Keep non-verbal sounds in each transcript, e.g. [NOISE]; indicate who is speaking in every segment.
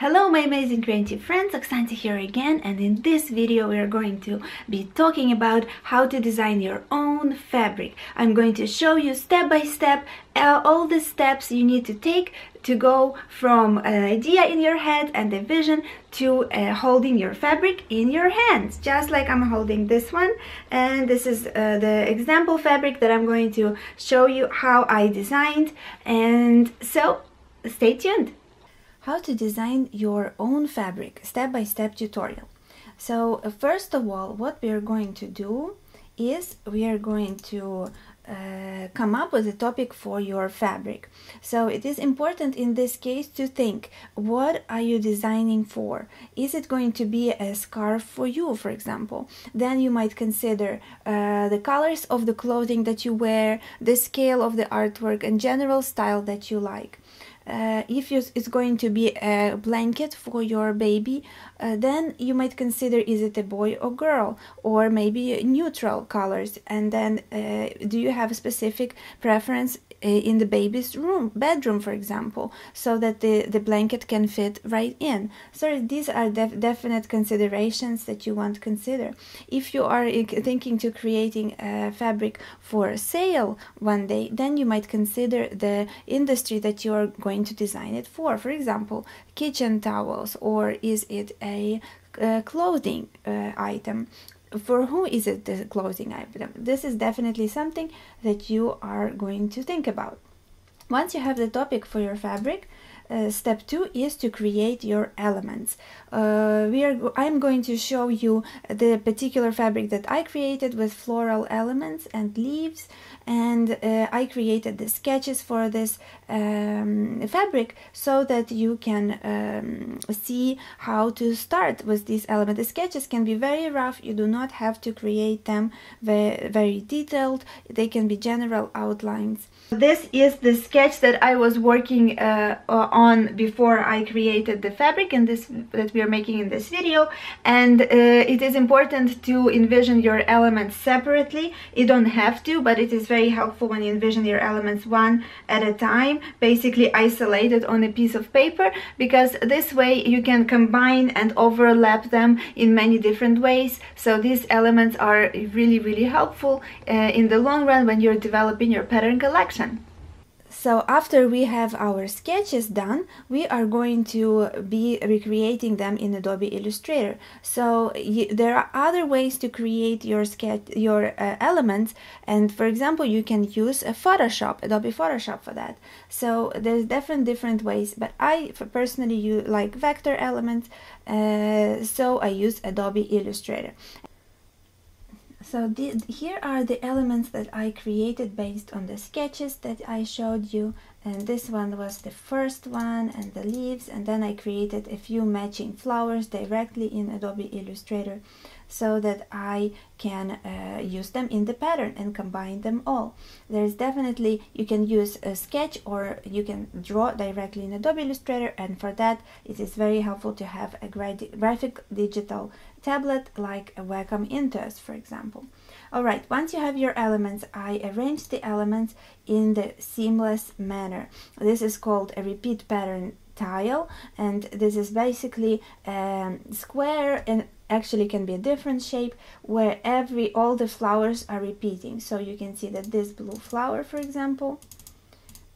Speaker 1: Hello my amazing creative friends, Oksana here again and in this video we are going to be talking about how to design your own fabric. I'm going to show you step by step uh, all the steps you need to take to go from an idea in your head and a vision to uh, holding your fabric in your hands just like I'm holding this one. And this is uh, the example fabric that I'm going to show you how I designed. And so stay tuned how to design your own fabric step-by-step -step tutorial. So uh, first of all what we are going to do is we are going to uh, come up with a topic for your fabric. So it is important in this case to think what are you designing for? Is it going to be a scarf for you for example? Then you might consider uh, the colors of the clothing that you wear the scale of the artwork and general style that you like uh, if it's going to be a blanket for your baby uh, then you might consider is it a boy or girl or maybe neutral colors. And then uh, do you have a specific preference in the baby's room bedroom for example so that the the blanket can fit right in. So these are def definite considerations that you want to consider. If you are thinking to creating a fabric for sale one day then you might consider the industry that you are going to design it for. For example kitchen towels or is it a uh, clothing uh, item for who is it the clothing item this is definitely something that you are going to think about. Once you have the topic for your fabric uh, step two is to create your elements. Uh, we are. I'm going to show you the particular fabric that I created with floral elements and leaves, and uh, I created the sketches for this um, fabric so that you can um, see how to start with these elements. The sketches can be very rough. You do not have to create them very, detailed. They can be general outlines. This is the sketch that I was working uh, on before I created the fabric and this that we are making in this video. And uh, it is important to envision your elements separately. You don't have to but it is very helpful when you envision your elements one at a time basically isolated on a piece of paper because this way you can combine and overlap them in many different ways. So these elements are really really helpful uh, in the long run when you're developing your pattern collection so after we have our sketches done, we are going to be recreating them in Adobe Illustrator. So there are other ways to create your sketch, your uh, elements, and for example, you can use a Photoshop, Adobe Photoshop for that. So there's different different ways, but I personally you like vector elements, uh, so I use Adobe Illustrator. So here are the elements that I created based on the sketches that I showed you. And this one was the first one and the leaves. And then I created a few matching flowers directly in Adobe Illustrator so that I can uh, use them in the pattern and combine them all. There's definitely, you can use a sketch or you can draw directly in Adobe Illustrator and for that it is very helpful to have a graphic digital tablet like a Wacom Intuos for example. Alright, once you have your elements, I arrange the elements in the seamless manner. This is called a repeat pattern tile and this is basically a square and actually can be a different shape where every all the flowers are repeating. So you can see that this blue flower for example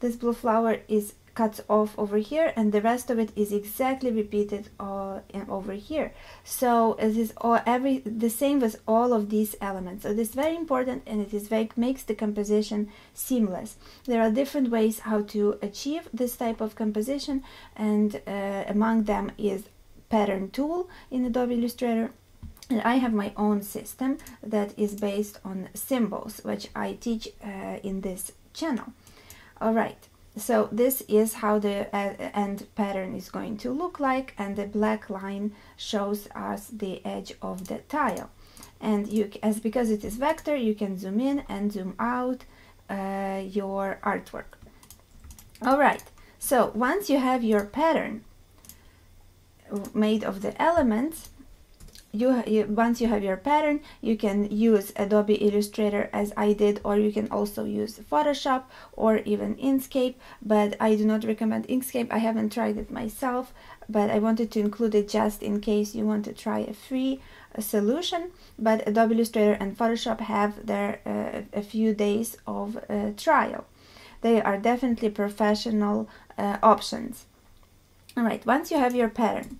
Speaker 1: this blue flower is cuts off over here and the rest of it is exactly repeated uh, over here. So it is all every the same with all of these elements. So this is very important and it is very makes the composition seamless. There are different ways how to achieve this type of composition and uh, among them is pattern tool in Adobe Illustrator and I have my own system that is based on symbols which I teach uh, in this channel. Alright so this is how the uh, end pattern is going to look like and the black line shows us the edge of the tile. And you as because it is vector you can zoom in and zoom out uh, your artwork. All right so once you have your pattern made of the elements you, you, once you have your pattern you can use Adobe Illustrator as I did or you can also use Photoshop or even Inkscape but I do not recommend Inkscape. I haven't tried it myself but I wanted to include it just in case you want to try a free solution. But Adobe Illustrator and Photoshop have their uh, a few days of uh, trial. They are definitely professional uh, options all right once you have your pattern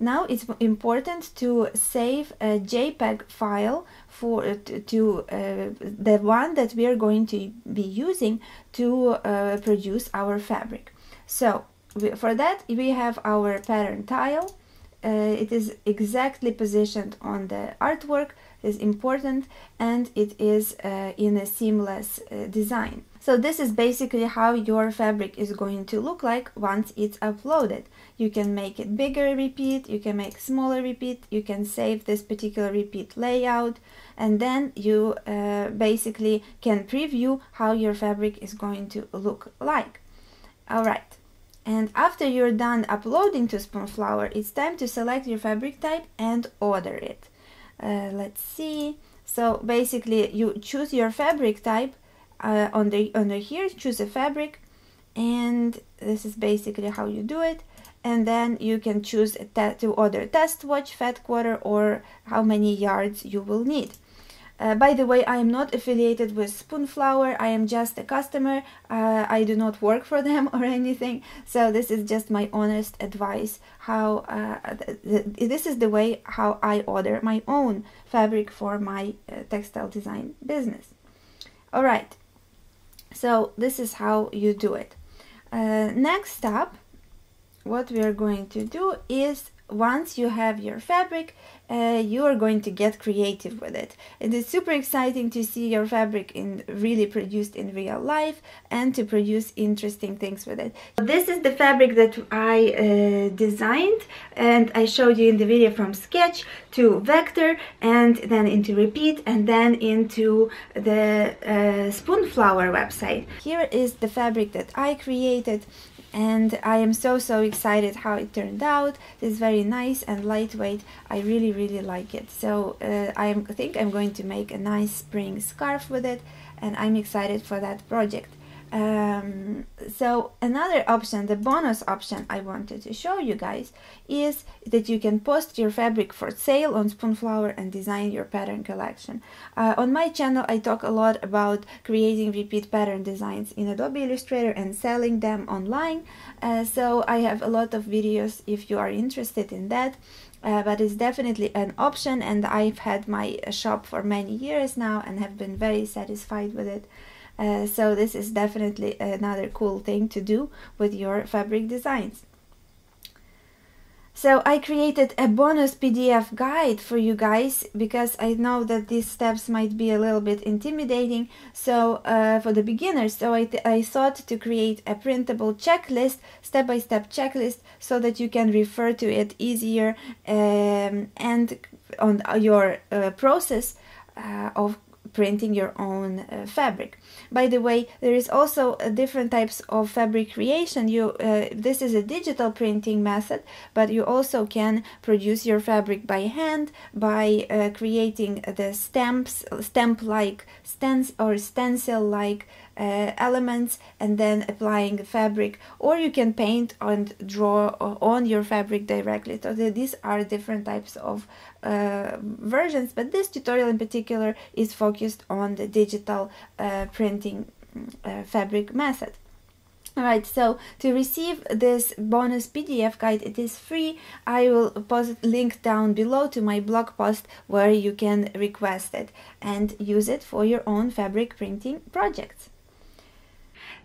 Speaker 1: now it's important to save a JPEG file for uh, to uh, the one that we are going to be using to uh, produce our fabric. So we, for that we have our pattern tile. Uh, it is exactly positioned on the artwork is important and it is uh, in a seamless uh, design. So this is basically how your fabric is going to look like once it's uploaded. You can make it bigger repeat, you can make smaller repeat, you can save this particular repeat layout, and then you uh, basically can preview how your fabric is going to look like. Alright, and after you're done uploading to Spoonflower, it's time to select your fabric type and order it. Uh, let's see. So basically you choose your fabric type uh, under, under here choose a fabric and this is basically how you do it and then you can choose to order test swatch fat quarter or how many yards you will need uh, by the way, I am not affiliated with Spoonflower. I am just a customer. Uh, I do not work for them [LAUGHS] or anything. So this is just my honest advice. How uh, th th this is the way how I order my own fabric for my uh, textile design business. All right. So this is how you do it. Uh, next up, what we are going to do is once you have your fabric, uh, you are going to get creative with it. It is super exciting to see your fabric in really produced in real life and to produce interesting things with it. This is the fabric that I uh, designed and I showed you in the video from sketch to vector and then into repeat and then into the uh, Spoonflower website. Here is the fabric that I created and I am so so excited how it turned out. It's very nice and lightweight. I really really like it. So uh, I think I'm going to make a nice spring scarf with it and I'm excited for that project um, so another option, the bonus option I wanted to show you guys is that you can post your fabric for sale on Spoonflower and design your pattern collection. Uh, on my channel I talk a lot about creating repeat pattern designs in Adobe Illustrator and selling them online. Uh, so I have a lot of videos if you are interested in that. Uh, but it's definitely an option and I've had my shop for many years now and have been very satisfied with it. Uh, so this is definitely another cool thing to do with your fabric designs. So I created a bonus PDF guide for you guys because I know that these steps might be a little bit intimidating. So uh, for the beginners, so I, I thought to create a printable checklist, step-by-step -step checklist, so that you can refer to it easier um, and on your uh, process uh, of printing your own uh, fabric. By the way, there is also different types of fabric creation. You uh, This is a digital printing method, but you also can produce your fabric by hand by uh, creating the stamps, stamp-like stens or stencil-like uh, elements and then applying the fabric or you can paint and draw on your fabric directly so these are different types of uh, versions but this tutorial in particular is focused on the digital uh, printing uh, fabric method Alright, so to receive this bonus PDF guide, it is free. I will post link down below to my blog post where you can request it and use it for your own fabric printing projects.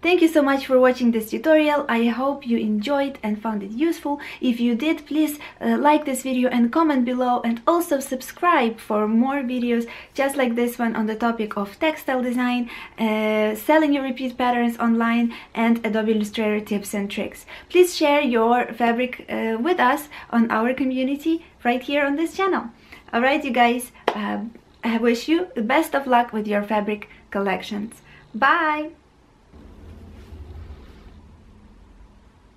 Speaker 1: Thank you so much for watching this tutorial. I hope you enjoyed and found it useful. If you did, please uh, like this video and comment below and also subscribe for more videos just like this one on the topic of textile design, uh, selling your repeat patterns online and Adobe Illustrator tips and tricks. Please share your fabric uh, with us on our community right here on this channel. Alright you guys, uh, I wish you the best of luck with your fabric collections. Bye!